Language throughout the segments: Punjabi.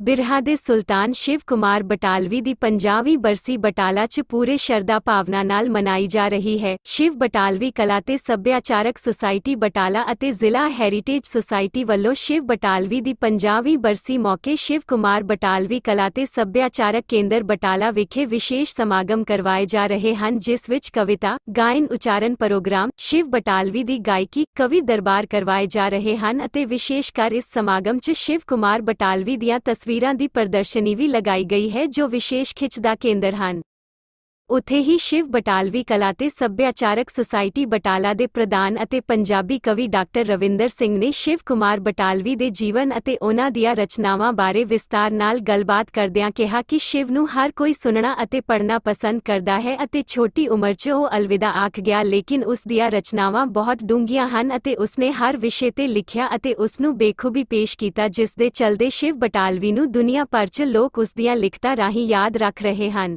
ਬਿਰਹਾ ਦੇ ਸੁਲਤਾਨ ਸ਼ਿਵ ਕੁਮਾਰ ਬਟਾਲਵੀ ਦੀ 50ਵੀਂ ਬਰਸੀ ਬਟਾਲਾ 'ਚ ਪੂਰੇ ਸ਼ਰਧਾ ਭਾਵਨਾ ਨਾਲ ਮਨਾਈ ਜਾ ਰਹੀ ਹੈ। ਸ਼ਿਵ ਬਟਾਲਵੀ ਕਲਾ ਤੇ ਸੱਭਿਆਚਾਰਕ ਸੁਸਾਇਟੀ ਬਟਾਲਾ ਅਤੇ ਜ਼ਿਲ੍ਹਾ ਹੈਰੀਟੇਜ ਸੁਸਾਇਟੀ ਵੱਲੋਂ ਸ਼ਿਵ ਬਟਾਲਵੀ ਦੀ 50ਵੀਂ ਬਰਸੀ ਮੌਕੇ ਸ਼ਿਵ ਕੁਮਾਰ ਬਟਾਲਵੀ ਕਲਾ ਤੇ ਸੱਭਿਆਚਾਰਕ ਕੇਂਦਰ ਬਟਾਲਾ ਵਿਖੇ ਵਿਸ਼ੇਸ਼ ਸਮਾਗਮ ਕਰਵਾਏ ਜਾ ਰਹੇ ਹਨ, ਜਿਸ ਵਿੱਚ ਕਵਿਤਾ, ਗਾਇਨ ਉਚਾਰਨ ਪ੍ਰੋਗਰਾਮ, ਸ਼ਿਵ ਬਟਾਲਵੀ ਦੀ ਗਾਇਕੀ, ਕਵੀ ਦਰਬਾਰ ਕਰਵਾਏ ਜਾ ਰਹੇ ਹਨ ਅਤੇ ਵਿਸ਼ੇਸ਼ ਕਰ ਇਸ ਸਮਾਗਮ 'ਚ ਸ਼ਿਵ ਕੁਮਾਰ ਬਟਾਲਵੀ ਦੀਆਂ ਤਸ ਤਸਵੀਰਾਂ ਦੀ ਪ੍ਰਦਰਸ਼ਨੀ ਵੀ ਲਗਾਈ ਗਈ ਹੈ ਜੋ ਵਿਸ਼ੇਸ਼ ਖਿੱਚ ਦਾ ਕੇਂਦਰ ਹਨ। ਉੱਥੇ ਹੀ ਸ਼ਿਵ ਬਟਾਲਵੀ ਕਲਾ ਤੇ ਸੱਭਿਆਚਾਰਕ ਸੁਸਾਇਟੀ ਬਟਾਲਾ ਦੇ ਪ੍ਰਧਾਨ ਅਤੇ ਪੰਜਾਬੀ ਕਵੀ ਡਾਕਟਰ ਰਵਿੰਦਰ ਸਿੰਘ ਨੇ ਸ਼ਿਵ ਕੁਮਾਰ ਬਟਾਲਵੀ ਦੇ ਜੀਵਨ ਅਤੇ ਉਹਨਾਂ ਦੀਆਂ ਰਚਨਾਵਾਂ ਬਾਰੇ ਵਿਸਤਾਰ ਨਾਲ ਗੱਲਬਾਤ ਕਰਦਿਆਂ ਕਿਹਾ ਕਿ ਸ਼ਿਵ ਨੂੰ ਹਰ ਕੋਈ ਸੁਣਨਾ ਅਤੇ ਪੜ੍ਹਨਾ ਪਸੰਦ ਕਰਦਾ ਹੈ ਅਤੇ ਛੋਟੀ ਉਮਰ 'ਚ ਉਹ ਅਲਵਿਦਾ ਆਖ ਗਿਆ, ਲੇਕਿਨ ਉਸ ਦੀਆਂ ਰਚਨਾਵਾਂ ਬਹੁਤ ਡੂੰਘੀਆਂ ਹਨ ਅਤੇ ਉਸਨੇ ਹਰ ਵਿਸ਼ੇ ਤੇ ਲਿਖਿਆ ਅਤੇ ਉਸ ਨੂੰ ਬੇਖੂਬੀ ਪੇਸ਼ ਕੀਤਾ, ਜਿਸ ਦੇ ਚਲਦੇ ਸ਼ਿਵ ਬਟਾਲਵੀ ਨੂੰ ਦੁਨੀਆ ਭਰ 'ਚ ਲੋਕ ਉਸ ਦੀਆਂ ਲਿਖਤਾਂ ਰਾਹੀਂ ਯਾਦ ਰੱਖ ਰਹੇ ਹਨ।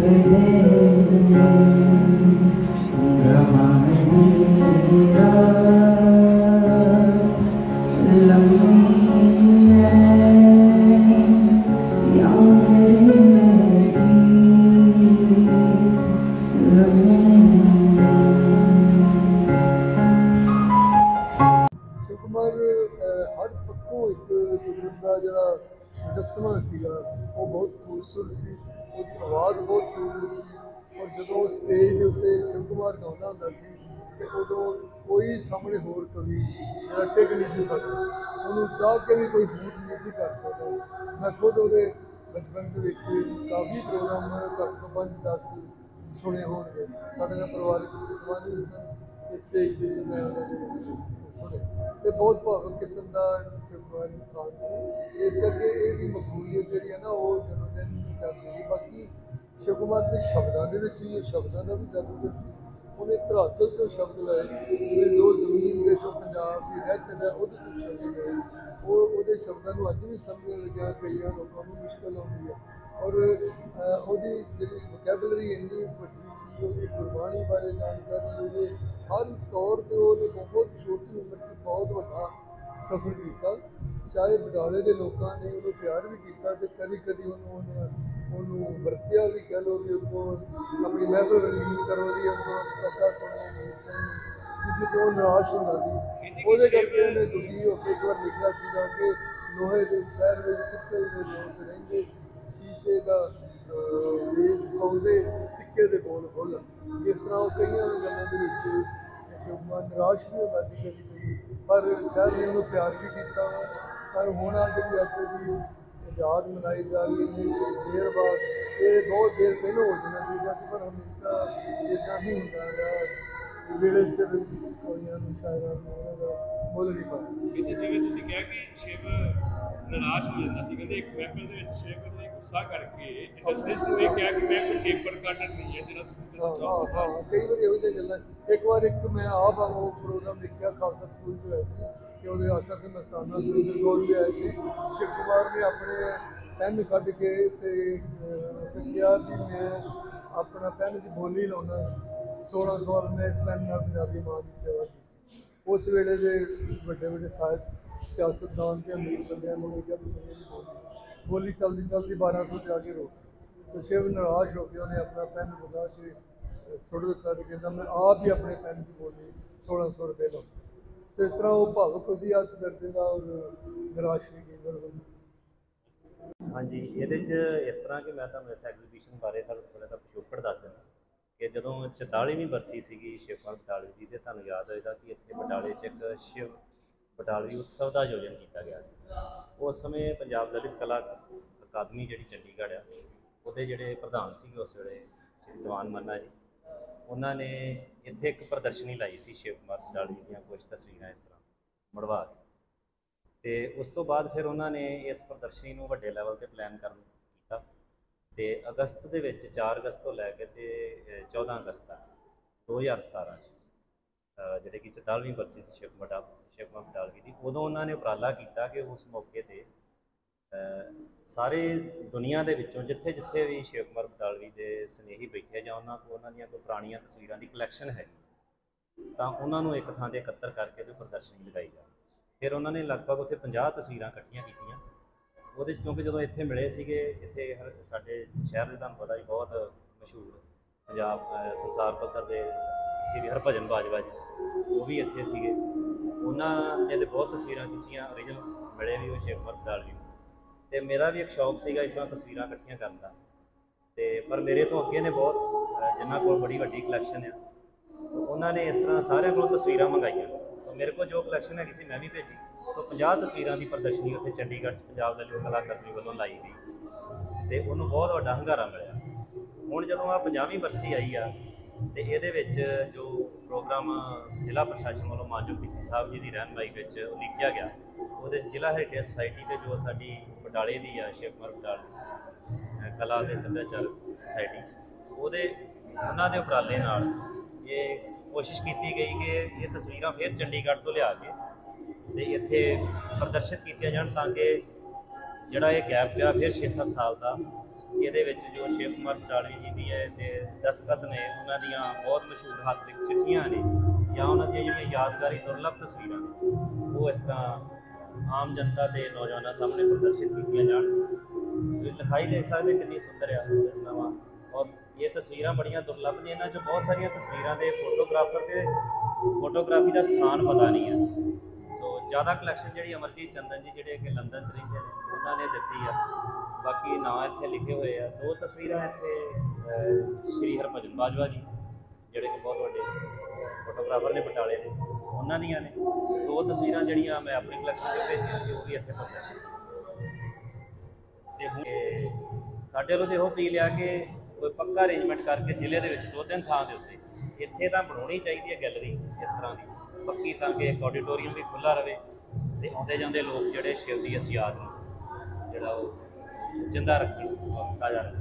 Rama Rama ਮੁਜੱਸਮਾ ਸੀਗਾ, ਉਹ ਬਹੁਤ ਖੂਬਸੂਰਤ ਸੀ, ਉਹਦੀ ਆਵਾਜ਼ ਬਹੁਤ ਖੂਬਸੂਰਤ ਸੀ, ਔਰ ਜਦੋਂ ਉਹ ਸਟੇਜ ਦੇ ਉੱਤੇ ਸ਼ਿਵ ਕੁਮਾਰ ਗਾਉਂਦਾ ਹੁੰਦਾ ਸੀ, ਤੇ ਉਦੋਂ ਕੋਈ ਸਾਹਮਣੇ ਹੋਰ ਕਵੀ ਜਿਹੜਾ ਟਿਕ ਨਹੀਂ ਸੀ ਸਕਦਾ। ਉਹਨੂੰ ਚਾਹ ਕੇ ਵੀ ਕੋਈ ਬੂਟ ਨਹੀਂ ਸੀ ਕਰ ਸਕਦਾ। ਮੈਂ ਖੁਦ ਉਹਦੇ ਬਚਪਨ ਦੇ ਵਿੱਚ ਕਾਫੀ ਪ੍ਰੋਗਰਾਮ ਘੱਟ ਤੋਂ ਪੰਜ ਦਸ ਸੁਣੇ ਹੋਣਗੇ। ਸਾਡੇ ਨਾਲ ਪਰਿਵਾਰਕ ਸੰਬੰਧ ਵੀ ਸਨ ਇਸ ਸਟੇਜ ਤੇ ਵੀ ਮੈਂ ਉਹਨਾਂ ਦੇ ਸੁਣੇ ਤੇ ਬਹੁਤ ਭਾਵਕ ਕਿਸਮ ਦਾ ਸਿਰਫਾਰ ਇਨਸਾਨ ਸੀ ਇਸ ਕਰਕੇ ਇਹਦੀ ਮਕਬੂਲੀਅਤ ਜਿਹੜੀ ਹੈ ਨਾ ਉਹ ਦਿਨੋਂ ਦਿਨ ਚੱਲਦੀ ਰਹੀ ਬਾਕੀ ਸ਼ਿਵ ਕੁਮਾਰ ਦੇ ਸ਼ਬਦਾਂ ਦੇ ਵਿੱਚ ਵੀ ਇਹ ਸ਼ਬਦਾਂ ਦਾ ਵੀ ਜਾਦੂਗਰ ਸੀ ਉਹਨੇ ਧਰਾਤਲ ਤੋਂ ਸ਼ਬਦ ਲਏ ਉਹਨੇ ਜੋ ਜ਼ਮੀਨ ਦੇ ਜੋ ਪੰਜਾਬ ਦੀ ਰਹਿਤ ਹੈ ਉਹਦੇ ਤੋਂ ਸ਼ਬਦ ਲਏ ਉਹ ਉਹਦੇ ਸ਼ਬਦਾਂ ਨੂੰ ਅੱਜ ਵੀ ਸਮਝਣ ਲੱਗਿਆ, ਕਈਆਂ ਲੋਕਾਂ ਨੂੰ ਮੁਸ਼ਕਲ ਆਉਂਦੀ ਹੈ ਔਰ ਉਹਦੀ ਜਿਹੜੀ ਵੋਕੈਬਲਰੀ ਇੰਨੀ ਵੱਡੀ ਸੀ, ਉਹਦੀ ਗੁਰਬਾਣੀ ਬਾਰੇ ਜਾਣਕਾਰੀ, ਉਹਦੇ ਹਰ ਤੌਰ ਤੇ ਉਹਨੇ ਬਹੁਤ ਛੋਟੀ ਉਮਰ 'ਚ ਬਹੁਤ ਵੱਡਾ ਸਫ਼ਰ ਕੀਤਾ। ਚਾਹੇ ਬਟਾਲੇ ਦੇ ਲੋਕਾਂ ਨੇ ਉਹਨੂੰ ਪਿਆਰ ਵੀ ਕੀਤਾ ਤੇ ਕਦੀ ਕਦੀ ਉਹਨੂੰ ਉਹਨੂੰ ਉਹਨੂੰ ਵਰਤਿਆ ਵੀ ਕਹਿ ਲਓ ਵੀ ਉਹਨੂੰ ਆਪਣੀ ਮਹਿਫਲ ਰੰਗੀਨ ਕਰੋ ਦੀ ਉਹਨੂੰ ਪੱਕਾ ਸੁਣਨਾ ਨਹੀਂ। ਸੁਣਨਾ ਜਿੱਦ ਤੋਂ ਨਿਰਾਸ਼ ਹੁੰਦਾ ਸੀ। ਉਹਦੇ ਕਰਕੇ ਉਹਨੇ ਦੁਖੀ ਹੋ ਕੇ ਇੱਕ ਵਾਰ ਲਿਖਿਆ ਸੀਗਾ ਕਿ ਲੋਹੇ ਦੇ ਸ਼ਹਿਰ ਵਿੱਚ ਪਿੱਤਲ ਦੇ ਲੋਕ ਰਹਿੰਦੇ ਸ਼ੀਸ਼ੇ ਦਾ ਵੇਸ ਪਾਉਂਦੇ ਸਿੱਕੇ ਦੇ ਬੋਲ ਖੋਲ ਇਸ ਤਰ੍ਹਾਂ ਉਹ ਕਈਆਂ ਗੱਲਾਂ ਦੇ ਵਿੱਚ ਸ਼ੁਭਮਨ ਨਿਰਾਸ਼ ਵੀ ਹੁੰਦਾ ਸੀ ਕਦੀ ਕਦੀ। ਪਰ ਸ਼ਾਇਦ ਨੇ ਉਹਨੂੰ ਪਿਆਰ ਵੀ ਕੀਤਾ ਪਰ ਹੁਣ ਆ ਜਿਹੜੀ ਅੱਜ ਦੀ ਆਜ਼ਾਦ ਮਨਾਈ ਜਾ ਰਹੀ ਹੈ ਦੇਰ ਬਾਅਦ ਇਹ ਬਹੁਤ ਦੇਰ ਪਹਿਲਾਂ ਹੋ ਜਾਣਾ ਚਾਹੀਦਾ ਸੀ ਪਰ ਹਮੇਸ਼ਾ ਇਦਾਂ ਹੀ ਹੁੰਦਾ ਰਿਹਾ। ਵੇਲੇ ਸਿਰ ਕੋਈਆਂ ਨੂੰ ਸ਼ਾਇਰਾਂ ਨੂੰ ਉਹਨਾਂ ਦਾ ਮੁੱਲ ਨਹੀਂ ਪਾਇਆ ਕਹਿੰਦੇ ਜਿਵੇਂ ਤੁਸੀਂ ਕਿਹਾ ਕਿ ਸ਼ਿਵ ਨਿਰਾਸ਼ ਹੋ ਜਾਂਦਾ ਸੀ ਕਹਿੰਦੇ ਇੱਕ ਮਹਿਫਲ ਦੇ ਵਿੱਚ ਸ਼ਿਵ ਨੇ ਗੁੱਸਾ ਕਰਕੇ ਜਸਟਿਸ ਨੂੰ ਇਹ ਕਿਹਾ ਕਿ ਮੈਂ ਕੋਈ ਟੇਪਰ ਕਾਟਰ ਨਹੀਂ ਹੈ ਜਿਹੜਾ ਤੁਸੀਂ ਹਾਂ ਹਾਂ ਹਾਂ ਕਈ ਵਾਰੀ ਇਹੋ ਜਿਹੀਆਂ ਗੱਲਾਂ। ਇੱਕ ਵਾਰ ਇੱਕ ਮੈਂ ਆਪ ਆ ਉਹ ਪ੍ਰੋਗਰਾਮ ਲਿਖਿਆ ਖਾਲਸਾ ਸਕੂਲ ਚ ਹੋਇਆ ਸੀ ਕਿ ਉਹਦੇ ਆਸਾ ਸਿੰਘ ਮਸਤਾਨਾ ਸੁਰਿੰਦਰ ਗੌਰ ਵੀ ਆਏ ਸੀ। ਸ਼ਿਵ ਕੁਮਾਰ ਨੇ ਆਪਣੇ ਪੈਨ ਕੱਢ ਕੇ ਤੇ ਅਹ, ਤੇ ਕਿਹਾ ਕਿ ਮੈਂ ਆਪਣਾ ਪੈਨ ਦੀ ਬੋਲੀ ਲਾਉਣਾ। 16 ਸਾਲ ਮੈਂ ਇਸ ਪੈਨ ਨਾਲ ਪੰਜਾਬੀ ਮਾਂ ਦੀ ਸੇਵਾ ਕੀਤੀ। ਉਸ ਵੇਲੇ ਦੇ ਵੱਡੇ ਵੱਡੇ ਸਾਹਿਬ ਸਿਆਸਤਦਾਨ ਤੇ ਅਮੀਰ ਬੰਦਿਆਂ ਨੂੰ ਇਹ ਕਿਹਾ ਬੋਲੀ ਚਲਦੀ ਚਲਦੀ ਚੱਲਦੀ 1200 ਤੇ ਆ ਕੇ ਰੋਕ ਤੇ ਸ਼ਿਵ ਨਿਰਾਸ਼ ਹੋ ਕੇ ਉਹਨੇ ਆਪਣਾ ਪੈਨ ਬੁਲਾ ਕੇ ਅਹ, ਸੁੱਟ ਦਿੱਤਾ ਤੇ ਕਹਿੰਦਾ ਮੈਂ ਆਪ ਹੀ ਆਪਣੇ ਪੈਨ ਦੀ ਬੋਲੀ 1600 ਰੁਪਏ ਲਓ ਤੇ ਇਸ ਤਰ੍ਹਾਂ ਉਹ ਭਾਵਕ ਸੀ ਅੱਜ ਦਰਜੇ ਦਾ ਔਰ ਨਿਰਾਸ਼ ਵੀ ਕਈ ਵਾਰ ਹਾਂਜੀ ਇਹਦੇ 'ਚ ਇਸ ਤਰ੍ਹਾਂ ਕਿ ਮੈਂ ਤੁਹਾਨੂੰ ਇਸ ਐਗਜ਼ੀਬਿਸ਼ਨ ਬਾਰੇ ਤੁਹਾਨੂੰ ਥੋੜ੍ਹਾ ਜਿਹਾ ਪਿਛੋਕੜ ਦੱਸ ਦਿੰਦਾ। ਕਿ ਜਦੋਂ 44ਵੀਂ ਬਰਸੀ ਸੀਗੀ ਸ਼ਿਵਪਾਲ ਬਟਾਲਵੀ ਦੀ ਤੇ ਤੁਹਾਨੂੰ ਯਾਦ ਹੋਏਗਾ ਕਿ ਇੱਥੇ ਬਟਾਲੇ 'ਚ ਇੱਕ ਸ਼ਿਵ ਬਟਾਲਵੀ ਉਤਸਵ ਦਾ ਆਯੋਜਨ ਕੀਤਾ ਗਿਆ ਸੀ। ਉਸ ਸਮੇਂ ਪੰਜਾਬ ਦਲਿਤ ਕਲਾ ਅਕਾਦਮੀ ਜਿਹੜੀ ਚੰਡੀਗੜ੍ਹ ਆ, ਉਹਦੇ ਜਿਹੜੇ ਪ੍ਰਧਾਨ ਸੀਗੇ ਉਸ ਵੇਲੇ ਸ਼੍ਰੀ ਦੀਵਾਨ ਮੰਨਾ ਜੀ, ਉਹਨਾਂ ਨੇ ਇੱਥੇ ਇੱਕ ਪ੍ਰਦਰਸ਼ਨੀ ਲਾਈ ਸੀ ਸ਼ਿਵ ਕੁਮਾਰ ਬਟਾਲਵੀ ਦੀਆਂ ਕੁਝ ਤਸਵੀਰਾਂ ਇਸ ਤਰ੍ਹਾਂ ਮੜਵਾ ਕੇ। ਤੇ ਉਸ ਤੋਂ ਬਾਅਦ ਫਿਰ ਉਹਨਾਂ ਨੇ ਇਸ ਪ੍ਰਦਰਸ਼ਨੀ ਨੂੰ ਵੱਡੇ ਲੈਵਲ ਤੇ ਪਲਾਨ ਕਰਨ ਤੇ ਅਗਸਤ ਦੇ ਵਿੱਚ 4 ਅਗਸਤ ਤੋਂ ਲੈ ਕੇ ਤੇ ਅਹ, 14 ਅਗਸਤ ਤੱਕ 2017 ਚ ਜਿਹੜੇ ਕਿ 44ਵੀਂ ਬਰਸੀ ਸੀ ਸ਼ਿਵ ਮਟਾ ਸ਼ਿਵ ਬਟਾਲਵੀ ਦੀ ਉਦੋਂ ਉਹਨਾਂ ਨੇ ਉਪਰਾਲਾ ਕੀਤਾ ਕਿ ਉਸ ਮੌਕੇ ਤੇ ਸਾਰੇ ਦੁਨੀਆ ਦੇ ਵਿੱਚੋਂ ਜਿੱਥੇ ਜਿੱਥੇ ਵੀ ਸ਼ਿਵ ਕੁਮਾਰ ਬਟਾਲਵੀ ਦੇ ਸਨੇਹੀ ਬੈਠੇ ਜਾਂ ਉਹਨਾਂ ਕੋਲ ਉਹਨਾਂ ਦੀਆਂ ਕੋਈ ਪੁਰਾਣੀਆਂ ਤਸਵੀਰਾਂ ਦੀ ਕਲੈਕਸ਼ਨ ਹੈ ਤਾਂ ਉਹਨਾਂ ਨੂੰ ਇੱਕ ਥਾਂ ਤੇ ਇਕੱਤਰ ਕਰਕੇ ਤੇ ਪ੍ਰਦਰਸ਼ਨੀ ਲਗਾਈ ਜਾਵੇ। ਫਿਰ ਉਹਨਾਂ ਨੇ ਲਗਭਗ ਉੱਥੇ 50 ਤਸਵੀਰਾਂ ਇਕੱਠੀਆਂ ਕੀਤੀਆਂ। ਉਹਦੇ 'ਚ ਕਿਉਂਕਿ ਜਦੋਂ ਇੱਥੇ ਮਿਲੇ ਸੀਗੇ, ਇੱਥੇ ਹਰ ਸਾਡੇ ਸ਼ਹਿਰ ਦੇ ਤੁਹਾਨੂੰ ਪਤਾ ਹੀ ਬਹੁਤ ਮਸ਼ਹੂਰ ਪੰਜਾਬ, ਅਹ, ਸੰਸਾਰ ਪੱਧਰ ਦੇ ਸ਼੍ਰੀ ਹਰਭਜਨ ਬਾਜਵਾ ਜੀ ਉਹ ਵੀ ਇੱਥੇ ਸੀਗੇ। ਉਹਨਾਂ ਨੇ ਤੇ ਬਹੁਤ ਤਸਵੀਰਾਂ ਖਿੱਚੀਆਂ ਓਰੀਜਨਲ ਮਿਲੇ ਵੀ ਉਹ ਸ਼ੇਖ ਮਰਦਾਲ ਜੀ ਨੂੰ। ਤੇ ਮੇਰਾ ਵੀ ਇੱਕ ਸ਼ੌਕ ਸੀਗਾ ਇਸ ਤਰ੍ਹਾਂ ਤਸਵੀਰਾਂ ਇਕੱਠੀਆਂ ਕਰਨ ਦਾ। ਤੇ ਪਰ ਮੇਰੇ ਤੋਂ ਅੱਗੇ ਨੇ ਬਹੁਤ, ਅਹ, ਜਿਨ੍ਹਾਂ ਕੋਲ ਬੜੀ ਵੱਡੀ ਕਲੈਕਸ਼ਨ ਆ। ਸੋ ਉਹਨਾਂ ਨੇ ਇਸ ਤਰ੍ਹਾਂ ਸਾਰਿਆਂ ਕੋਲੋਂ ਤਸਵੀਰਾਂ ਮੰਗਾਈਆਂ। ਸੋ ਮੇਰੇ ਕੋਲ ਜੋ ਕਲੈਕਸ਼ਨ ਹੈਗੀ ਸੀ, ਮੈਂ ਵੀ ਭੇਜੀ। ਸੋ 50 ਤਸਵੀਰਾਂ ਦੀ ਪ੍ਰਦਰਸ਼ਨੀ ਉੱਥੇ ਚੰਡੀਗੜ੍ਹ 'ਚ ਪੰਜਾਬ ਦਾ ਲੋਕ ਕਲਾ ਅਕਾਦਮੀ ਵੱਲੋਂ ਲਾਈ ਗਈ ਤੇ ਉਹਨੂੰ ਬਹੁਤ ਵੱਡਾ ਹੰਗਾਰਾ ਮਿਲਿਆ। ਹੁਣ ਜਦੋਂ ਆ 50ਵੀਂ ਬਰਸੀ ਆਈ ਆ ਤੇ ਇਹਦੇ ਵਿੱਚ ਜੋ ਪ੍ਰੋਗਰਾਮ ਜ਼ਿਲ੍ਹਾ ਪ੍ਰਸ਼ਾਸਨ ਵੱਲੋਂ ਮਾਨਯੋਗ ਡੀਸੀ ਸਾਹਿਬ ਜੀ ਦੀ ਰਹਿਨਮਾਈ ਵਿੱਚ ਉਲੀਕਿਆ ਗਿਆ, ਉਹਦੇ ਜ਼ਿਲ੍ਹਾ ਹੈਰੀਟੇਜ ਸੁਸਾਇਟੀ ਤੇ ਜੋ ਸਾਡੀ ਬਟਾਲੇ ਦੀ ਆ ਸ਼ਿਵ ਬਟਾਲੇ ਕਲਾ ਤੇ ਸੱਭਿਆਚਾਰ ਸੁਸਾਇਟੀ ਉਹਦੇ ਉਹਨਾਂ ਦੇ ਉਪਰਾਲੇ ਨਾਲ ਇਹ ਕੋਸ਼ਿਸ਼ ਕੀਤੀ ਗਈ ਕਿ ਇਹ ਤਸਵੀਰਾਂ ਫਿਰ ਚੰਡੀਗੜ੍ਹ ਤੋਂ ਲਿਆ ਕੇ ਤੇ ਇੱਥੇ ਪ੍ਰਦਰਸ਼ਿਤ ਕੀਤੀਆਂ ਜਾਣ ਤਾਂ ਕਿ ਜਿਹੜਾ ਇਹ ਗੈਪ ਪਿਆ ਫਿਰ 6-7 ਸਾਲ ਦਾ, ਇਹਦੇ ਵਿੱਚ ਜੋ ਸ਼ਿਵ ਕੁਮਾਰ ਬਟਾਲਵੀ ਜੀ ਦੀ ਹੈ ਤੇ ਦਸਖਤ ਨੇ, ਉਹਨਾਂ ਦੀਆਂ ਬਹੁਤ ਮਸ਼ਹੂਰ ਹੱਥ ਲਿਖਤ ਚਿੱਠੀਆਂ ਨੇ ਜਾਂ ਉਹਨਾਂ ਦੀਆਂ ਜਿਹੜੀਆਂ ਯਾਦਗਾਰੀ ਦੁਰਲੱਭ ਤਸਵੀਰਾਂ ਨੇ, ਉਹ ਇਸ ਤਰ੍ਹਾਂ ਆਮ ਜਨਤਾ ਤੇ ਨੌਜਵਾਨਾਂ ਸਾਹਮਣੇ ਪ੍ਰਦਰਸ਼ਿਤ ਕੀਤੀਆਂ ਜਾਣ। ਤੁਸੀਂ ਲਿਖਾਈ ਦੇਖ ਸਕਦੇ ਕਿੰਨੀ ਸੁੰਦਰ ਆ ਰਚਨਾਵਾਂ। ਔਰ ਇਹ ਤਸਵੀਰਾਂ ਬੜੀਆਂ ਦੁਰਲੱਭ ਨੇ, ਇਹਨਾਂ 'ਚ ਬਹੁਤ ਸਾਰੀਆਂ ਤਸਵੀਰਾਂ ਦੇ ਫੋਟੋਗ੍ਰਾਫਰ ਤੇ ਫੋਟੋਗ੍ਰਾਫੀ ਦਾ ਸਥਾਨ ਪਤਾ ਨਹੀਂ ਹੈ। ਜ਼ਿਆਦਾ ਕਲੈਕਸ਼ਨ ਜਿਹੜੀ ਅਮਰਜੀਤ ਚੰਦਨ ਜੀ ਜਿਹੜੇ ਕਿ ਲੰਡਨ 'ਚ ਰਹਿੰਦੇ ਨੇ, ਉਹਨਾਂ ਨੇ ਦਿੱਤੀ ਆ। ਬਾਕੀ ਨਾਂ ਇੱਥੇ ਲਿਖੇ ਹੋਏ ਆ। ਦੋ ਤਸਵੀਰਾਂ ਇੱਥੇ ਸ਼੍ਰੀ ਹਰਭਜਨ ਬਾਜਵਾ ਜੀ, ਜਿਹੜੇ ਕਿ ਬਹੁਤ ਵੱਡੇ ਫੋਟੋਗ੍ਰਾਫਰ ਨੇ ਬਟਾਲੇ ਦੇ, ਉਹਨਾਂ ਦੀਆਂ ਨੇ। ਦੋ ਤਸਵੀਰਾਂ ਜਿਹੜੀਆਂ ਮੈਂ ਆਪਣੀ ਕਲੈਕਸ਼ਨ 'ਚ ਭੇਜੀਆਂ ਸੀ, ਉਹ ਵੀ ਇੱਥੇ ਪ੍ਰਦਰਸ਼ਿਤ ਤੇ ਹੁਣ ਸਾਡੇ ਵੱਲੋਂ ਤੇ ਇਹੋ ਅਪੀਲ ਆ ਕਿ ਕੋਈ ਪੱਕਾ ਅਰੇਂਜਮੈਂਟ ਕਰਕੇ ਜ਼ਿਲ੍ਹੇ ਦੇ ਵਿੱਚ ਦੋ ਤਿੰਨ ਥਾਂ ਦੇ ਉੱਤੇ, ਇੱਥੇ ਤਾਂ ਬਣਾਉਣੀ ਚਾਹੀਦੀ ਹੈ ਗੈਲਰੀ ਇਸ ਤਰ੍ਹਾਂ ਦੀ। ਪੱਕੀ ਤਾਂ ਕਿ ਇੱਕ ਆਡੀਟੋਰੀਅਮ ਵੀ ਖੁੱਲਾ ਰਵੇ ਤੇ ਆਉਂਦੇ ਜਾਂਦੇ ਲੋਕ ਜਿਹੜੇ ਸ਼ਿਵ ਦੀ ਅਸੀਂ ਯਾਦ ਨੂੰ ਜਿਹੜਾ ਉਹ ਜਿੰਦਾ ਰੱਖਣ ਤਾਜ਼ਾ ਰੱਖਣ।